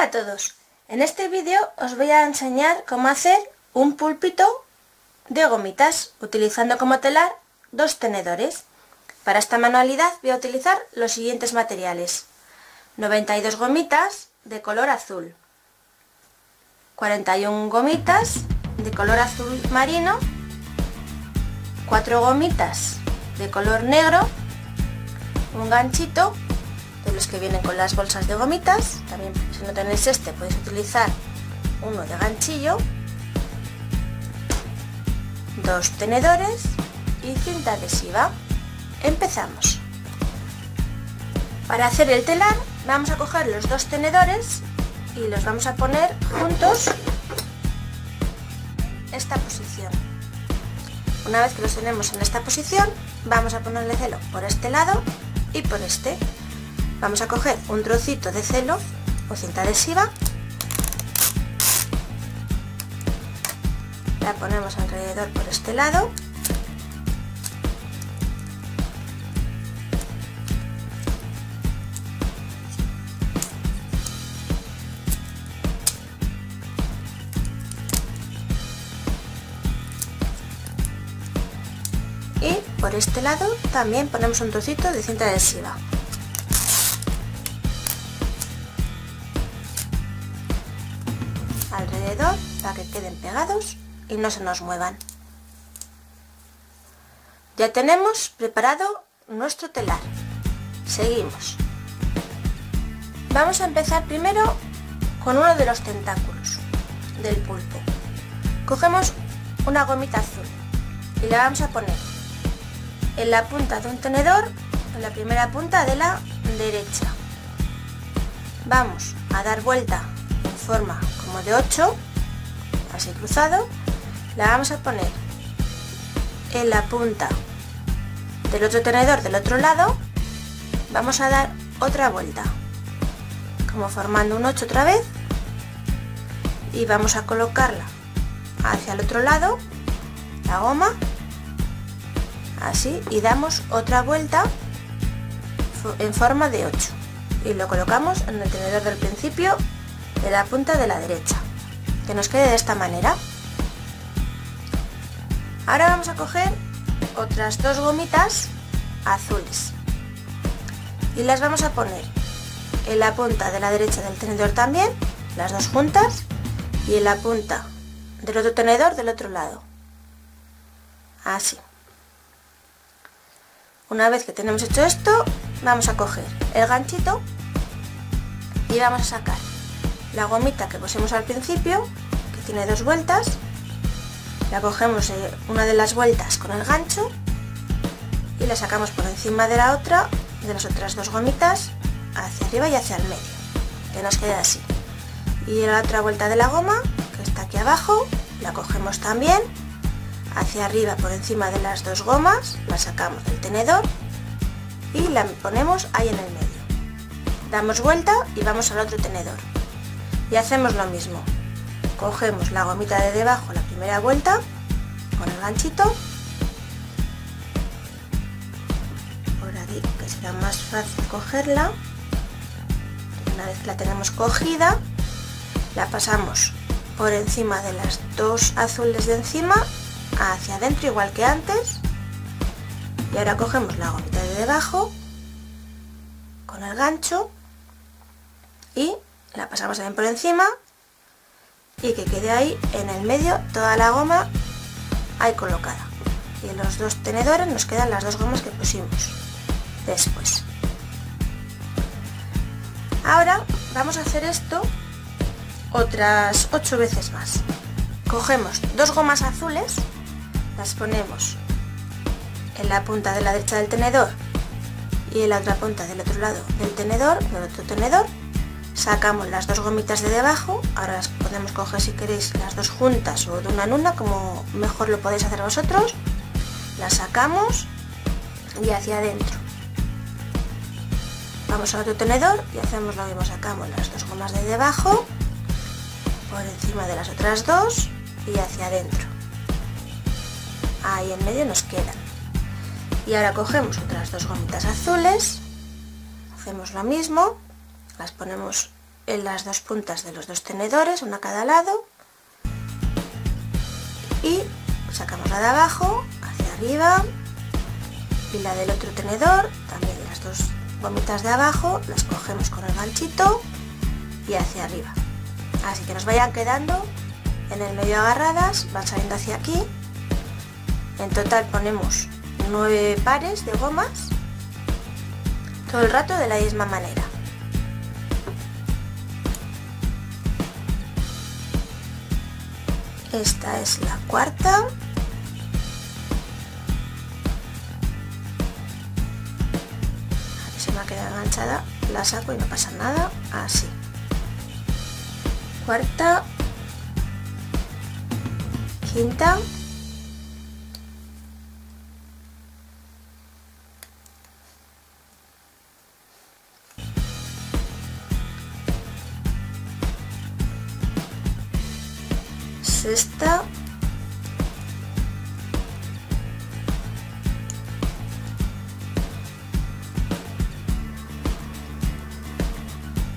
Hola a todos, en este vídeo os voy a enseñar cómo hacer un púlpito de gomitas utilizando como telar dos tenedores. Para esta manualidad voy a utilizar los siguientes materiales. 92 gomitas de color azul, 41 gomitas de color azul marino, 4 gomitas de color negro, un ganchito de los que vienen con las bolsas de gomitas. También si no tenéis este podéis utilizar uno de ganchillo, dos tenedores y cinta adhesiva. Empezamos. Para hacer el telar vamos a coger los dos tenedores y los vamos a poner juntos esta posición. Una vez que los tenemos en esta posición, vamos a ponerle celo por este lado y por este. Vamos a coger un trocito de celo o cinta adhesiva, la ponemos alrededor por este lado. Y por este lado también ponemos un trocito de cinta adhesiva para que queden pegados y no se nos muevan. Ya tenemos preparado nuestro telar. Seguimos. Vamos a empezar primero con uno de los tentáculos del pulpo. Cogemos una gomita azul y la vamos a poner en la punta de un tenedor en la primera punta de la derecha. Vamos a dar vuelta en forma como de 8 así cruzado la vamos a poner en la punta del otro tenedor del otro lado vamos a dar otra vuelta como formando un 8 otra vez y vamos a colocarla hacia el otro lado la goma así y damos otra vuelta en forma de 8 y lo colocamos en el tenedor del principio de la punta de la derecha que nos quede de esta manera. Ahora vamos a coger otras dos gomitas azules. Y las vamos a poner en la punta de la derecha del tenedor también las dos juntas y en la punta del otro tenedor del otro lado. Así. Una vez que tenemos hecho esto, vamos a coger el ganchito y vamos a sacar la gomita que pusimos al principio, que tiene dos vueltas, la cogemos una de las vueltas con el gancho y la sacamos por encima de la otra, de las otras dos gomitas, hacia arriba y hacia el medio, que nos quede así. Y la otra vuelta de la goma, que está aquí abajo, la cogemos también hacia arriba por encima de las dos gomas, la sacamos del tenedor y la ponemos ahí en el medio. Damos vuelta y vamos al otro tenedor. Y hacemos lo mismo. Cogemos la gomita de debajo, la primera vuelta, con el ganchito. Por aquí, que será más fácil cogerla. Una vez la tenemos cogida, la pasamos por encima de las dos azules de encima hacia adentro igual que antes y ahora cogemos la gomita de debajo con el gancho y la pasamos también por encima y que quede ahí en el medio toda la goma ahí colocada. Y en los dos tenedores nos quedan las dos gomas que pusimos después. Ahora vamos a hacer esto otras ocho veces más. Cogemos dos gomas azules las ponemos en la punta de la derecha del tenedor y en la otra punta del otro lado del tenedor, del otro tenedor, sacamos las dos gomitas de debajo, ahora podemos coger si queréis las dos juntas o de una en una, como mejor lo podéis hacer vosotros, las sacamos y hacia adentro. Vamos a otro tenedor y hacemos lo mismo, sacamos las dos gomas de debajo por encima de las otras dos y hacia adentro. Ahí en medio nos quedan. Y ahora cogemos otras dos gomitas azules hacemos lo mismo las ponemos en las dos puntas de los dos tenedores, una a cada lado. Y sacamos la de abajo, hacia arriba. Y la del otro tenedor, también las dos gomitas de abajo, las cogemos con el ganchito y hacia arriba. Así que nos vayan quedando en el medio agarradas, van saliendo hacia aquí. En total ponemos nueve pares de gomas todo el rato de la misma manera. Esta es la cuarta. Se me ha quedado enganchada, la saco y no pasa nada, así. Cuarta. Quinta. Esta.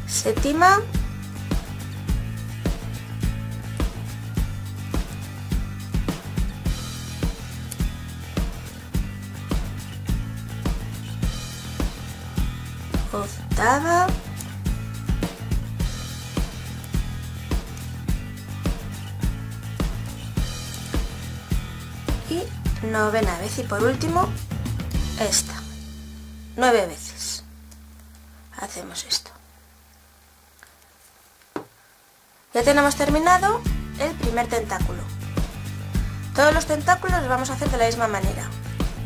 Séptima. Octava novena vez y por último esta. Nueve veces. Hacemos esto. Ya tenemos terminado el primer tentáculo. Todos los tentáculos los vamos a hacer de la misma manera.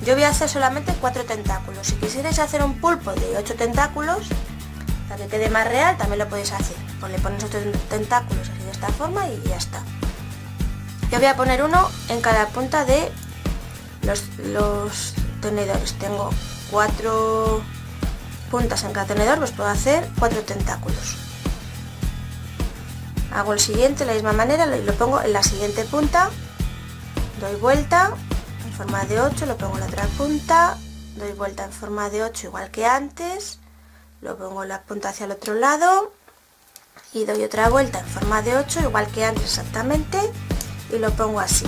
Yo voy a hacer solamente cuatro tentáculos. Si quisierais hacer un pulpo de ocho tentáculos para que quede más real también lo podéis hacer. Pues le pones ocho tentáculos así de esta forma y ya está. Yo voy a poner uno en cada punta de los, tenedores. Tengo cuatro puntas en cada tenedor, pues puedo hacer cuatro tentáculos. Hago el siguiente de la misma manera, lo, lo pongo en la siguiente punta, doy vuelta en forma de 8, lo pongo en la otra punta, doy vuelta en forma de 8 igual que antes, lo pongo en la punta hacia el otro lado y doy otra vuelta en forma de 8 igual que antes exactamente y lo pongo así.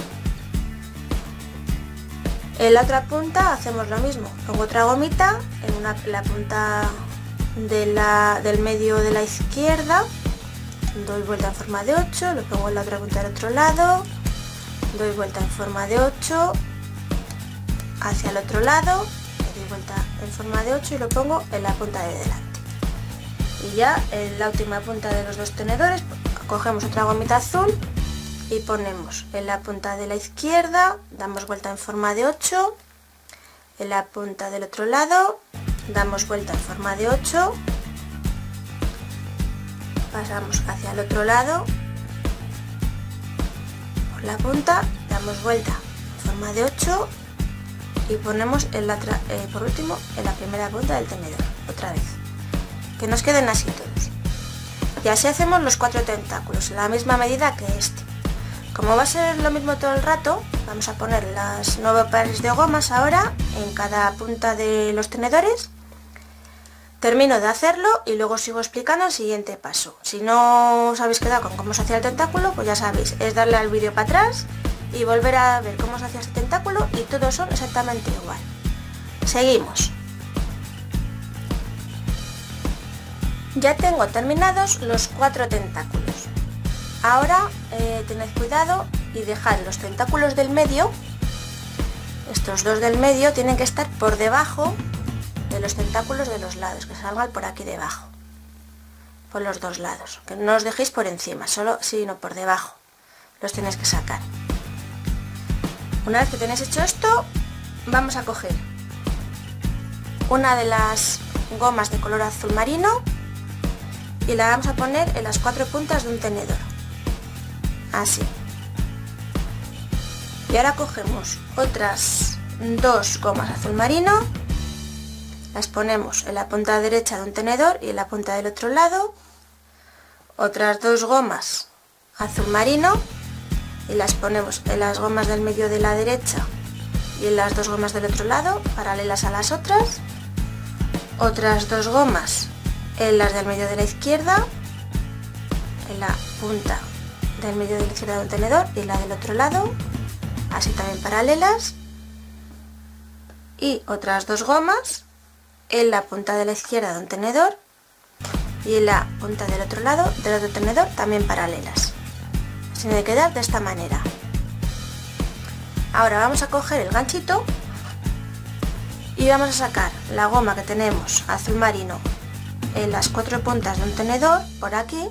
En la otra punta hacemos lo mismo, pongo otra gomita en una, la punta del medio de la izquierda, doy vuelta en forma de 8, lo pongo en la otra punta del otro lado, doy vuelta en forma de 8 hacia el otro lado, doy vuelta en forma de 8 y lo pongo en la punta de delante. Y ya en la última punta de los dos tenedores cogemos otra gomita azul y ponemos en la punta de la izquierda, damos vuelta en forma de 8, en la punta del otro lado, damos vuelta en forma de 8, pasamos hacia el otro lado, por la punta, damos vuelta en forma de 8 y ponemos en la, eh, por último en la primera punta del tenedor, otra vez. Que nos queden así todos. Y así hacemos los cuatro tentáculos, en la misma medida que este. Como va a ser lo mismo todo el rato, vamos a poner las nueve pares de gomas ahora en cada punta de los tenedores. Termino de hacerlo y luego sigo explicando el siguiente paso. Si no os habéis quedado con cómo se hacía el tentáculo, pues ya sabéis, es darle al vídeo para atrás y volver a ver cómo se hacía este tentáculo y todos son exactamente igual. Seguimos. Ya tengo terminados los cuatro tentáculos. Ahora eh, tened cuidado y dejad los tentáculos del medio, estos dos del medio tienen que estar por debajo de los tentáculos de los lados, que salgan por aquí debajo, por los dos lados, que no os dejéis por encima, solo sino por debajo, los tenéis que sacar. Una vez que tenéis hecho esto, vamos a coger una de las gomas de color azul marino y la vamos a poner en las cuatro puntas de un tenedor así y ahora cogemos otras dos gomas azul marino. Las ponemos en la punta derecha de un tenedor y en la punta del otro lado. Otras dos gomas azul marino y las ponemos en las gomas del medio de la derecha y en las dos gomas del otro lado paralelas a las otras. Otras dos gomas en las del medio de la izquierda en la punta del medio de la izquierda de un tenedor y la del otro lado, así también paralelas, y otras dos gomas en la punta de la izquierda de un tenedor y en la punta del otro lado del otro tenedor también paralelas. Se debe quedar de esta manera. Ahora vamos a coger el ganchito y vamos a sacar la goma que tenemos azul marino en las cuatro puntas de un tenedor por aquí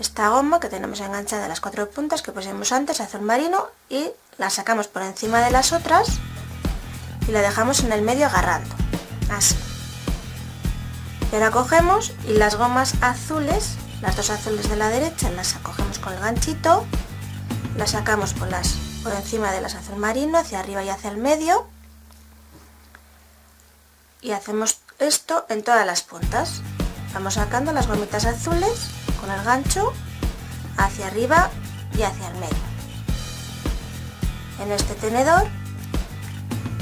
esta goma que tenemos enganchada las cuatro puntas que pusimos antes azul marino y la sacamos por encima de las otras y la dejamos en el medio agarrando así. Y ahora cogemos y las gomas azules las dos azules de la derecha las cogemos con el ganchito las sacamos por las por encima de las azul marino hacia arriba y hacia el medio y hacemos esto en todas las puntas. Vamos sacando las gomitas azules con el gancho hacia arriba y hacia el medio. En este tenedor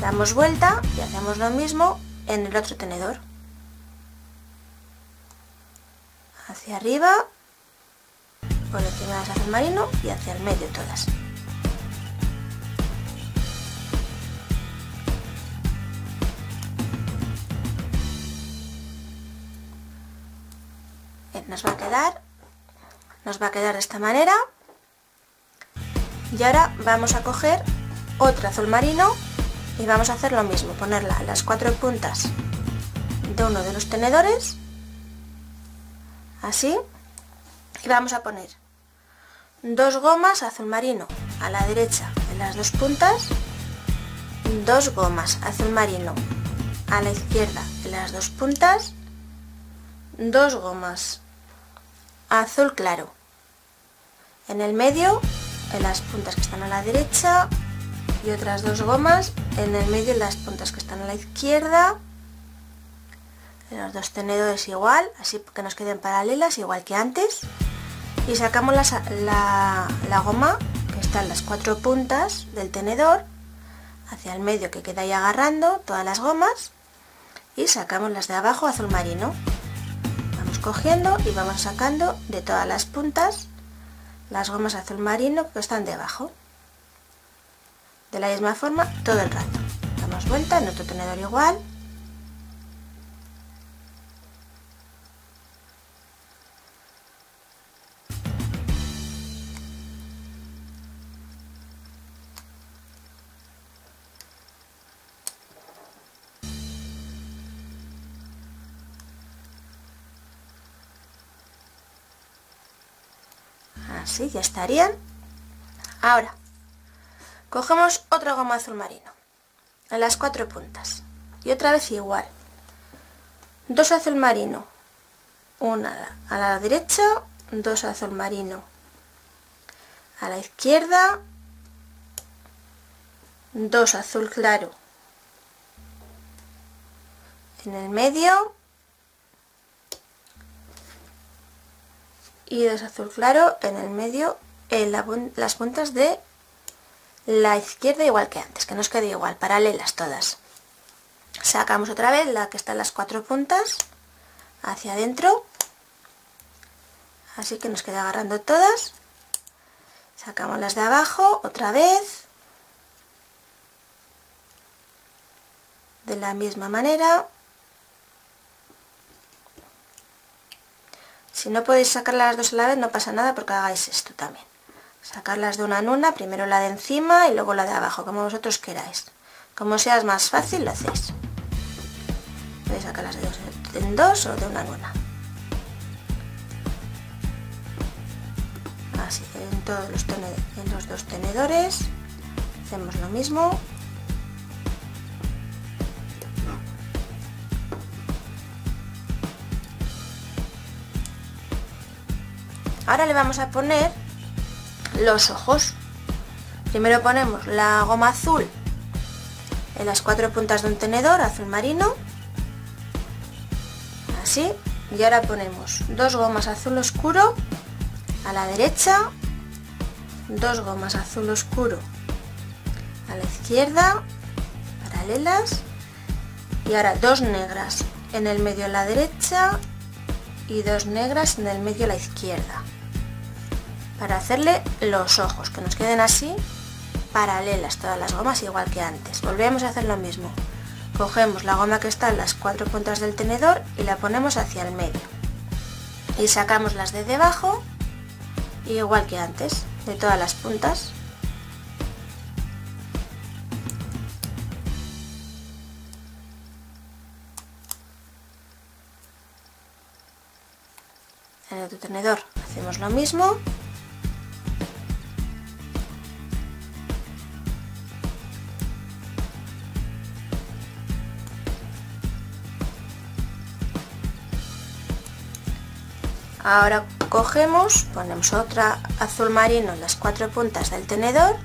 damos vuelta y hacemos lo mismo en el otro tenedor. Hacia arriba por encima del azul marino y hacia el medio todas. Nos va a quedar nos va a quedar de esta manera. Y ahora vamos a coger otro azul marino y vamos a hacer lo mismo ponerla en las cuatro puntas de uno de los tenedores así y vamos a poner dos gomas azul marino a la derecha en las dos puntas dos gomas azul marino a la izquierda en las dos puntas dos gomas azul claro en el medio en las puntas que están a la derecha y otras dos gomas en el medio en las puntas que están a la izquierda. En los dos tenedores igual así que nos queden paralelas igual que antes. Y sacamos la, la goma que está en las cuatro puntas del tenedor hacia el medio que queda ahí agarrando todas las gomas y sacamos las de abajo azul marino. Cogiendo y vamos sacando de todas las puntas las gomas azul marino que están debajo. De la misma forma todo el rato. Damos vuelta en otro tenedor igual así ya estarían. Ahora cogemos otra goma azul marino en las cuatro puntas y otra vez igual. Dos azul marino una a la derecha dos azul marino a la izquierda dos azul claro en el medio y dos azul claro en el medio en las puntas de la izquierda igual que antes, que nos quede igual, paralelas todas. Sacamos otra vez la que está en las cuatro puntas hacia adentro, así que nos queda agarrando todas. Sacamos las de abajo otra vez, de la misma manera. Si no podéis sacar las dos a la vez no pasa nada porque hagáis esto también. Sacarlas de una en una, primero la de encima y luego la de abajo, como vosotros queráis. Como sea más fácil lo hacéis. Podéis sacarlas de dos en dos o de una en una. Así, en todos los, en los dos tenedores hacemos lo mismo. Ahora le vamos a poner los ojos. Primero ponemos la goma azul en las cuatro puntas de un tenedor azul marino. Así. Y ahora ponemos dos gomas azul oscuro a la derecha, dos gomas azul oscuro a la izquierda, paralelas, y ahora dos negras en el medio a la derecha y dos negras en el medio a la izquierda para hacerle los ojos que nos queden así paralelas todas las gomas igual que antes. Volvemos a hacer lo mismo. Cogemos la goma que está en las cuatro puntas del tenedor y la ponemos hacia el medio. Y sacamos las de debajo igual que antes de todas las puntas. En el tenedor hacemos lo mismo ahora cogemos ponemos otra azul marino en las cuatro puntas del tenedor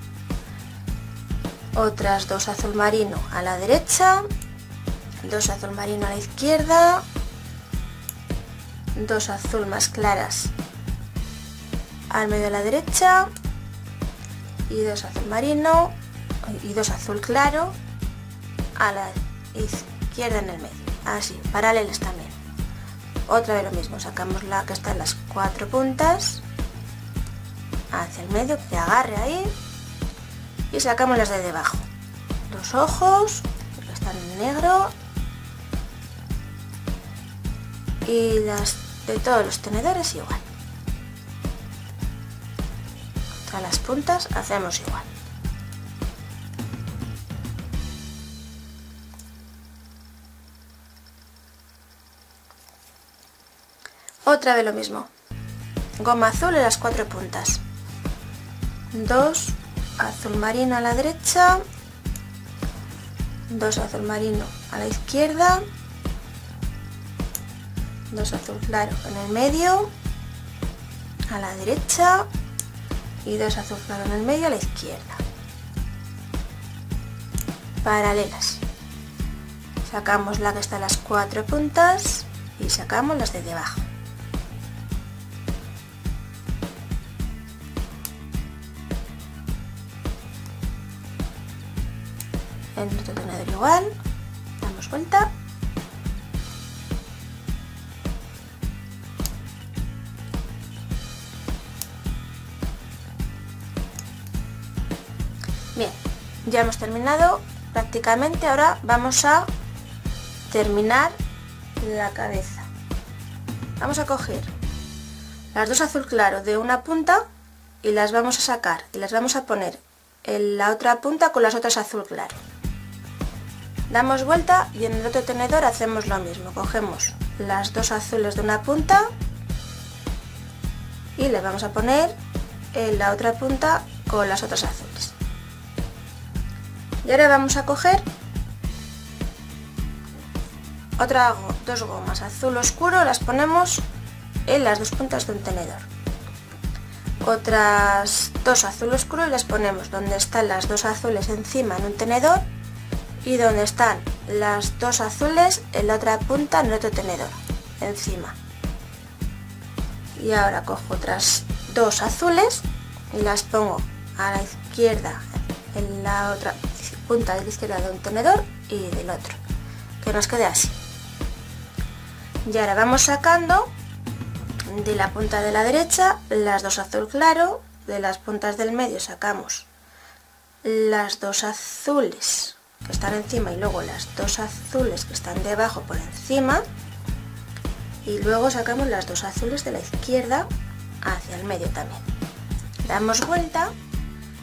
otras dos azul marino a la derecha dos azul marino a la izquierda dos azul más claras al medio de la derecha y dos azul marino y dos azul claro a la izquierda en el medio. Así paralelas también otra vez lo mismo sacamos la que está en las cuatro puntas hacia el medio que agarre ahí y sacamos las de debajo. Los ojos que están en negro y las de todos los tenedores igual. A las puntas hacemos igual otra vez lo mismo. Goma azul en las cuatro puntas. Dos azul marino a la derecha. Dos azul marino a la izquierda. Dos azul claro en el medio a la derecha. Y dos azul claro en el medio a la izquierda. Paralelas. Sacamos la que está a las cuatro puntas y sacamos las de debajo en otro tenedor igual damos vuelta. Bien ya hemos terminado. Prácticamente ahora vamos a terminar la cabeza. Vamos a coger las dos azul claro de una punta y las vamos a sacar y las vamos a poner en la otra punta con las otras azul claro damos vuelta y en el otro tenedor hacemos lo mismo. Cogemos las dos azules de una punta y le vamos a poner en la otra punta con las otras azules. Y ahora vamos a coger otra dos gomas azul oscuro las ponemos en las dos puntas de un tenedor. Otras dos azul oscuro y las ponemos donde están las dos azules encima en un tenedor y donde están las dos azules en la otra punta en otro tenedor encima. Y ahora cojo otras dos azules y las pongo a la izquierda en la otra punta de la izquierda de un tenedor y del otro. Que nos quede así. Y ahora vamos sacando de la punta de la derecha las dos azul claro de las puntas del medio sacamos las dos azules que están encima y luego las dos azules que están debajo por encima y luego sacamos las dos azules de la izquierda hacia el medio también. Damos vuelta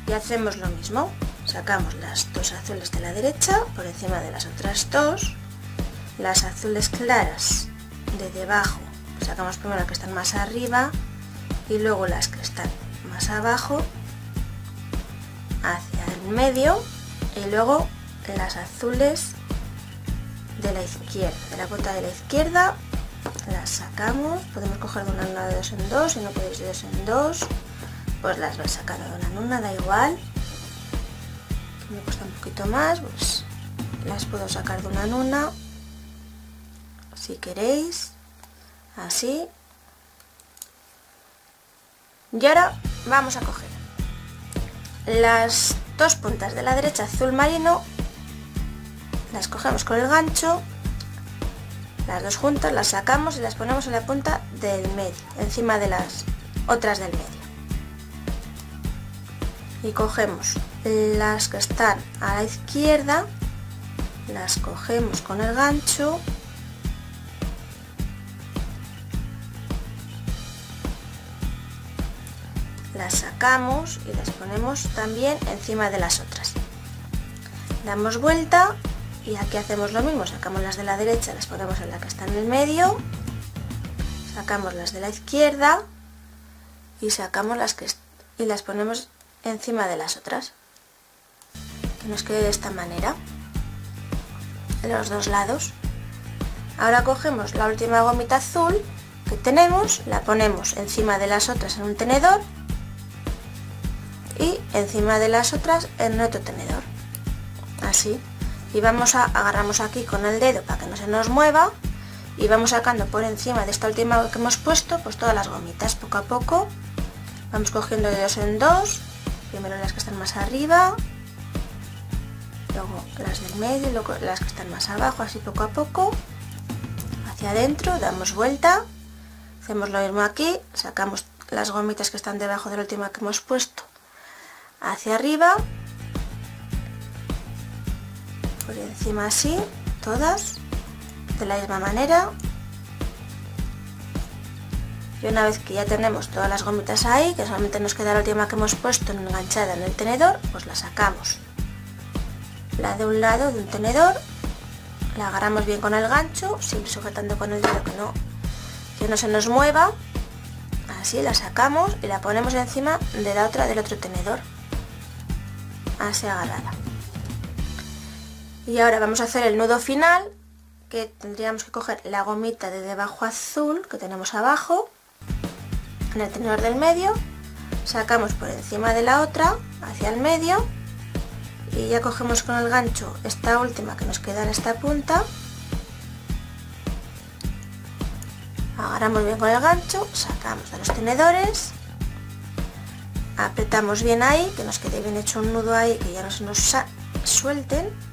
y hacemos lo mismo. Sacamos las dos azules de la derecha por encima de las otras dos. Las azules claras de debajo sacamos primero las que están más arriba y luego las que están más abajo hacia el medio y luego las azules de la izquierda, de la punta de la izquierda, las sacamos, podemos coger de una en una de dos en dos, si no podéis de dos en dos, pues las vais sacando de una en una, da igual, me cuesta un poquito más, pues las puedo sacar de una en una, si queréis, así, y ahora vamos a coger las dos puntas de la derecha azul marino las cogemos con el gancho las dos juntas las sacamos y las ponemos en la punta del medio encima de las otras del medio. Y cogemos las que están a la izquierda las cogemos con el gancho las sacamos y las ponemos también encima de las otras. Damos vuelta y aquí hacemos lo mismo sacamos las de la derecha las ponemos en la que está en el medio sacamos las de la izquierda y sacamos las que y las ponemos encima de las otras. Que nos quede de esta manera en los dos lados. Ahora cogemos la última gomita azul que tenemos la ponemos encima de las otras en un tenedor y encima de las otras en otro tenedor. Así y vamos a agarramos aquí con el dedo para que no se nos mueva. Y vamos sacando por encima de esta última que hemos puesto pues todas las gomitas poco a poco. Vamos cogiendo de dos en dos. Primero las que están más arriba. Luego las del medio y luego las que están más abajo así poco a poco. Hacia adentro damos vuelta. Hacemos lo mismo aquí. Sacamos las gomitas que están debajo de la última que hemos puesto hacia arriba por encima así todas de la misma manera. Y una vez que ya tenemos todas las gomitas ahí que solamente nos queda la última que hemos puesto enganchada en el tenedor pues la sacamos. La de un lado de un tenedor la agarramos bien con el gancho siempre sujetando con el dedo que no que no se nos mueva. Así la sacamos y la ponemos encima de la otra del otro tenedor así agarrada y ahora vamos a hacer el nudo final que tendríamos que coger la gomita de debajo azul que tenemos abajo en el tenedor del medio sacamos por encima de la otra hacia el medio y ya cogemos con el gancho esta última que nos queda en esta punta. Agarramos bien con el gancho sacamos de los tenedores apretamos bien ahí que nos quede bien hecho un nudo ahí que ya no se nos suelten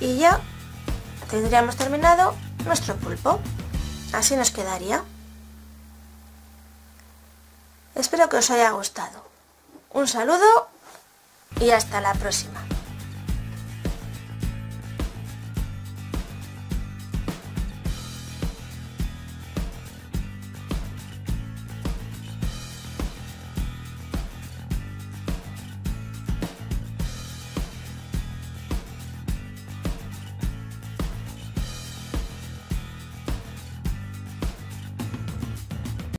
y ya tendríamos terminado nuestro pulpo. Así nos quedaría. Espero que os haya gustado. Un saludo y hasta la próxima.